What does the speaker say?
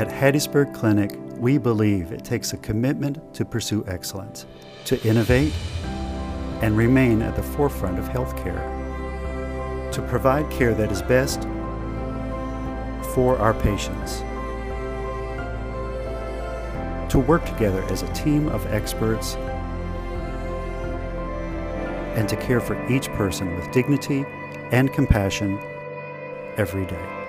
At Hattiesburg Clinic, we believe it takes a commitment to pursue excellence, to innovate, and remain at the forefront of healthcare, to provide care that is best for our patients, to work together as a team of experts, and to care for each person with dignity and compassion every day.